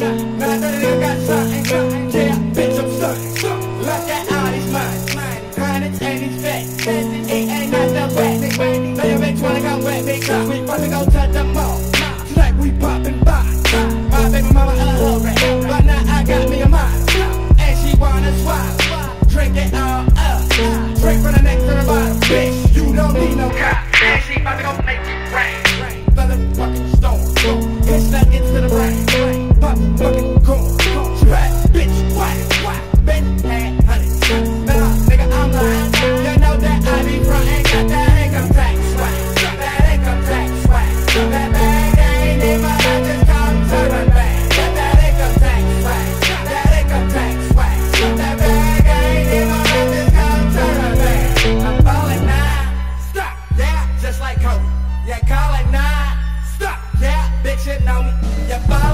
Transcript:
not mad. Yeah, bitch, I'm stuck. Like that out mine. Chronic and it's fat. Ain't ain't not that wet. Better make 20 come wet. Bitch, we about to go touch the mall. like hoe. Yeah, call it nine. Stop. Yeah, bitch, you know me. Yeah, bye.